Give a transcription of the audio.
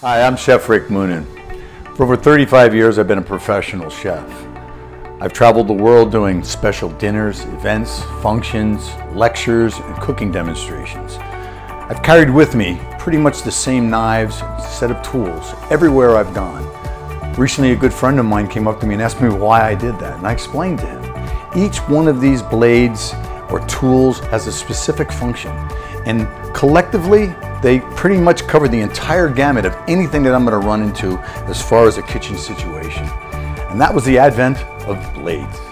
I'm Chef Rick Moonen. For over 35 years, I've been a professional chef. I've traveled the world doing special dinners, events, functions, lectures, and cooking demonstrations. I've carried with me pretty much the same knives, set of tools, everywhere I've gone. Recently, a good friend of mine came up to me and asked me why I did that, and I explained to him. Each one of these blades or tools has a specific function, and collectively, they pretty much cover the entire gamut of anything that I'm going to run into as far as a kitchen situation. And that was the advent of blades.